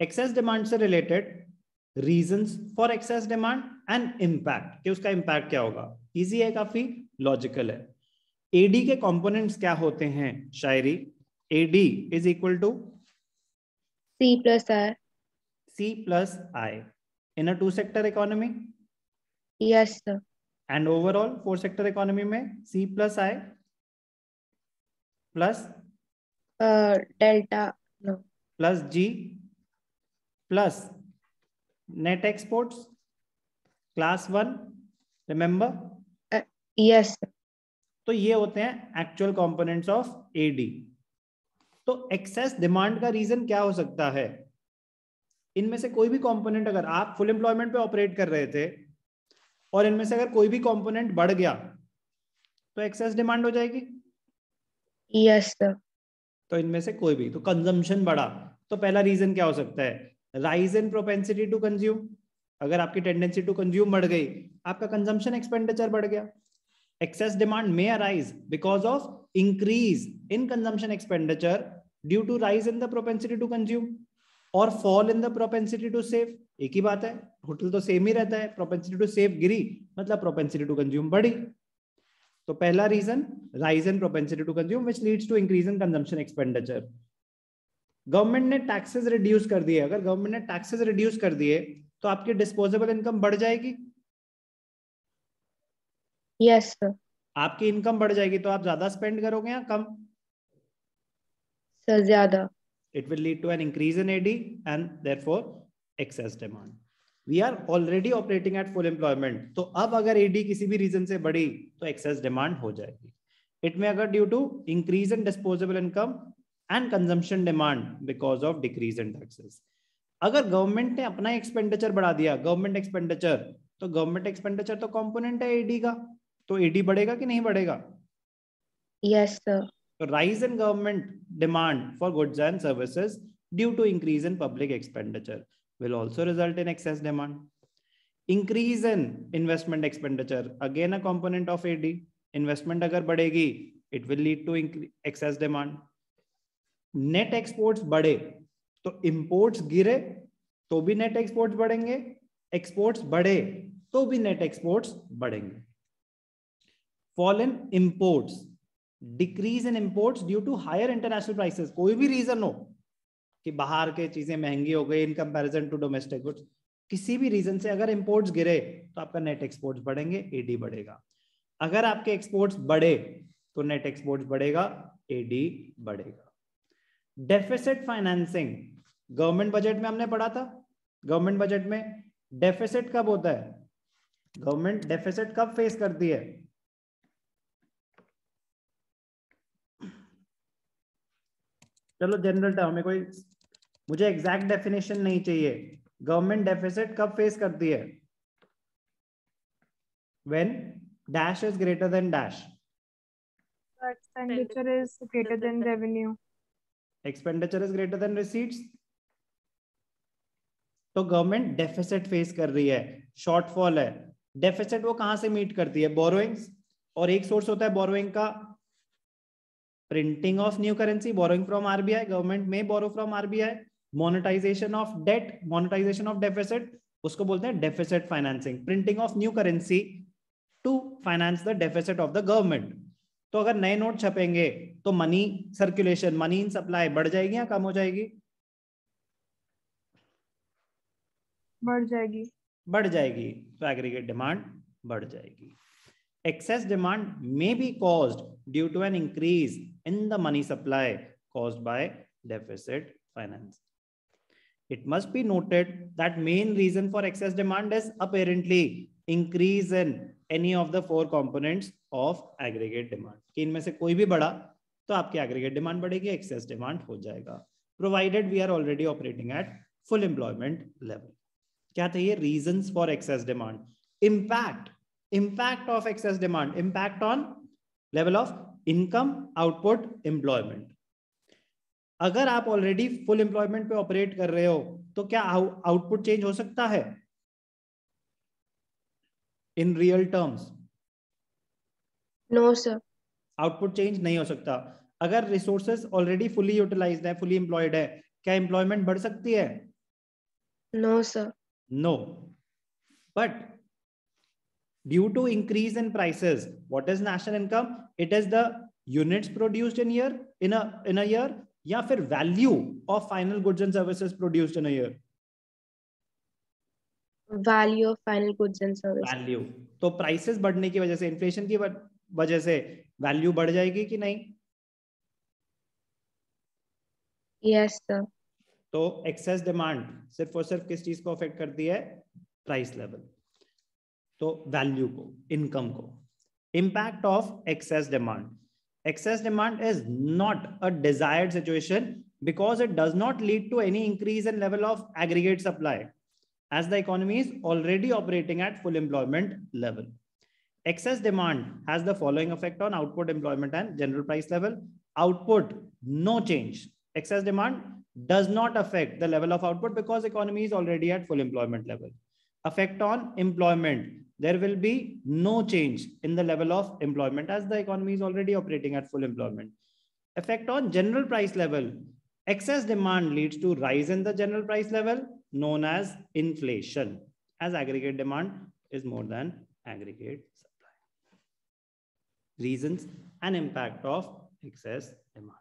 Access demand से related reasons for excess demand and impact कि उसका इम्पैक्ट क्या होगा? इजी है काफ़ी लॉजिकल है। एडी के कंपोनेंट्स क्या होते हैं शायरी? AD is equal to C plus I C plus I in a two sector economy yes sir and overall four sector economy में C plus I plus delta plus G plus net exports class one remember yes तो ये होते हैं actual components of AD तो excess demand का reason क्या हो सकता है? इनमें से कोई भी कंपोनेंट अगर आप फुल एम्प्लॉयमेंट पे ऑपरेट कर रहे थे और इनमें से अगर कोई भी कंपोनेंट बढ़ गया तो एक्सेस डिमांड हो जाएगी? यस सर तो इनमें से कोई भी तो कंजम्पशन बढ़ा तो पहला रीजन क्या हो सकता है? Rise in propensity to consume अगर आपकी टेंडेंसी टू कंज्यूम बढ़ गई, आपका कंजम्पशन एक्सपेंडिचर बढ़ गया। Excess demand may arise because of increase in consumption expenditure due to rise in the propensity to consume or fall in the propensity to save. एक ही बात है होटल तो सेम ही रहता है। प्रोपेंसिटी टू सेव गिरी मतलब प्रोपेंसिटी टू कंज्यूम बढ़ी। तो पहला reason rise in propensity to consume which leads to increase in consumption expenditure government ने टैक्सेस रिड्यूस कर दिए। अगर गवर्नमेंट ने टैक्सेस रिड्यूस कर दिए तो आपकी डिस्पोजेबल इनकम बढ़ जाएगी? यस आपकी इनकम बढ़ जाएगी तो आप ज़्यादा स्पेंड करोगे या कम? सर ज़्यादा। It will lead to an increase in AD and therefore excess demand we are already operating at full employment तो अब अगर एडी किसी भी रीजन से बढ़ी तो एक्सेस डिमांड हो जाएगी। इट में अगर due to increase in disposable income and consumption demand because of decrease in taxes. अगर गवर्नमेंट ने अपना एक्सपेंडिचर बढ़ा दिया गवर्नमेंट एक्सपेंडिचर तो गवर्नमेंट एक्सपेंडिचर तो कंपोनेंट है एडी का तो एडी बढ़ेगा कि नहीं बढ़ेगा yes sir So rise in government demand for goods and services due to increase in public expenditure will also result in excess demand. Increase in investment expenditure, again a component of AD. Investment agar badegi, it will lead to excess demand. Net exports बढ़े तो imports गिरे तो भी net exports बढ़ेंगे, exports बढ़े तो भी net exports बढ़ेंगे। Fall in imports decrease in imports due to higher international prices कोई भी रीजन हो कि बाहर के चीज़ें महँगी हो गई in comparison to domestic goods किसी भी रीजन से अगर इंपोर्ट्स गिरे तो आपका नेट एक्सपोर्ट्स बढ़ेंगे एडी बढ़ेगा। अगर आपके एक्सपोर्ट्स बढ़े तो नेट एक्सपोर्ट्स बढ़ेगा एडी बढ़ेगा। डेफिसिट फाइनेंसिंग गवर्नमेंट बजट में हमने पढ़ा था। गवर्नमेंट बजट में डेफिसिट कब होता है? गवर्नमेंट डेफिसिट कब फेस करती है? चलो जनरल टर्म में कोई मुझे एग्जैक्ट डेफिनेशन नहीं चाहिए। गवर्नमेंट डेफिसिट कब फेस करती है? When dash is greater than dash. Expenditure is greater than revenue. Expenditure is greater than receipts तो गवर्नमेंट डेफिसिट फेस कर रही है शॉर्टफॉल है। डेफिसिट वो कहाँ से मीट करती है? बोरोइंग्स और एक सोर्स होता है बोरोइंग का। Printing of new currency borrowing from RBI government में borrow from RBI monetisation of debt monetisation of deficit उसको बोलते हैं deficit financing printing of new currency to finance the deficit of the government तो अगर नए note छपेंगे तो money circulation money in supply बढ़ जाएगी या कम हो जाएगी? बढ़ जाएगी। बढ़ जाएगी। तो एग्रीगेट डिमांड बढ़ जाएगी। Excess demand may be caused due to an increase in the money supply caused by deficit finance it must be noted that main reason for excess demand is apparently increase in any of the four components of aggregate demand कि इनमें से कोई भी बड़ा तो आपकी aggregate demand बढ़ेगी excess demand हो जाएगा। Provided we are already operating at full employment level क्या था ये reason for excess demand impact impact of excess demand impact on level of income output employment अगर आप ऑलरेडी फुल एम्प्लॉयमेंट पे operate कर रहे हो तो क्या आउटपुट चेंज हो सकता है? In real terms no sir output change नहीं हो सकता। अगर रिसोर्सेज ऑलरेडी फुली यूटिलाइज है फुली एम्प्लॉयड है क्या एम्प्लॉयमेंट बढ़ सकती है? No sir no but due to increase in prices what is national income it is the units produced in year in a in a year या फिर value of final goods and services produced in a year value of final goods and service value तो prices बढ़ने की वजह से inflation की वजह से वैल्यू बढ़ जाएगी कि नहीं? यस सर तो एक्सेस डिमांड सिर्फ़ और सिर्फ़ किस चीज़ को अफेक्ट करती है? प्राइस लेवल तो वैल्यू को इनकम को. Impact of excess demand excess demand is not a desired situation because it does not lead to any increase in level of aggregate supply as the economy is already operating at full employment level excess demand has the following effect on output employment and general price level output no change excess demand does not affect the level of output because economy is already at full employment level. Effect on employment. There will be no change in the level of employment as the economy is already operating at full employment. Effect on general price level. Excess demand leads to rise in the general price level known as inflation as aggregate demand is more than aggregate supply. Reasons and impact of excess demand.